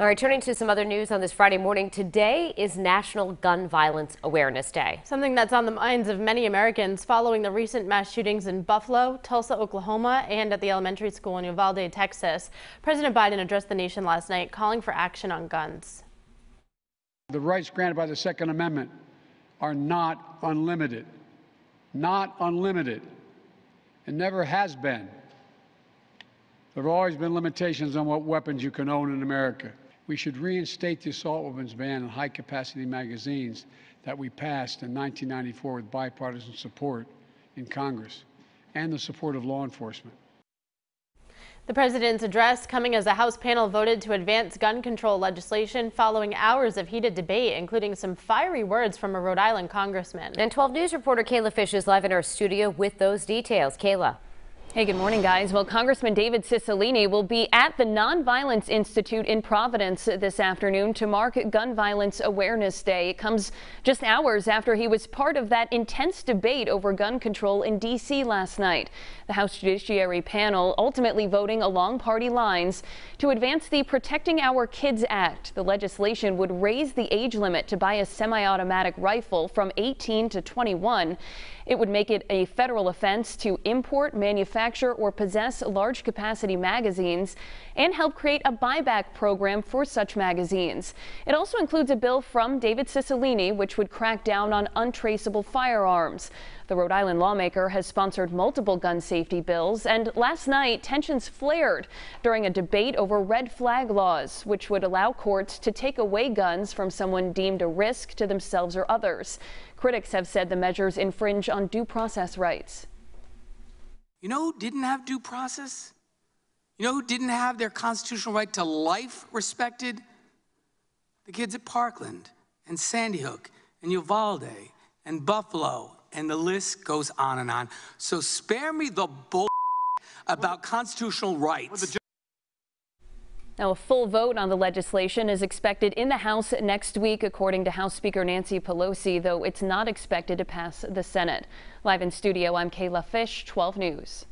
All right, turning to some other news on this Friday morning. Today is National Gun Violence Awareness Day. Something that's on the minds of many Americans following the recent mass shootings in Buffalo, Tulsa, Oklahoma, and at the elementary school in Uvalde, Texas. President Biden addressed the nation last night calling for action on guns. The rights granted by the Second Amendment are not unlimited. Not unlimited. It never has been. There have always been limitations on what weapons you can own in America. We should reinstate the assault weapons ban on high capacity magazines that we passed in 1994 with bipartisan support in Congress and the support of law enforcement. The president's address coming as a House panel voted to advance gun control legislation following hours of heated debate, including some fiery words from a Rhode Island congressman. And 12 News reporter Kayla Fish is live in our studio with those details. Kayla. Hey, good morning, guys. Well, Congressman David Cicilline will be at the Nonviolence Institute in Providence this afternoon to mark Gun Violence Awareness Day. It comes just hours after he was part of that intense debate over gun control in D.C. last night. The House Judiciary panel ultimately voting along party lines to advance the Protecting Our Kids Act. The legislation would raise the age limit to buy a semi-automatic rifle from 18 to 21. It would make it a federal offense to import, manufacture, or possess large capacity magazines and help create a buyback program for such magazines. It also includes a bill from David Cicilline, which would crack down on untraceable firearms. The Rhode Island lawmaker has sponsored multiple gun safety bills, and last night tensions flared during a debate over red flag laws, which would allow courts to take away guns from someone deemed a risk to themselves or others. Critics have said the measures infringe on due process rights. You know who didn't have due process? You know who didn't have their constitutional right to life respected? The kids at Parkland and Sandy Hook and Uvalde and Buffalo and the list goes on and on. So spare me the bull about constitutional rights. Now, a full vote on the legislation is expected in the House next week, according to House Speaker Nancy Pelosi, though it's not expected to pass the Senate. Live in studio, I'm Kayla Fish, 12 News.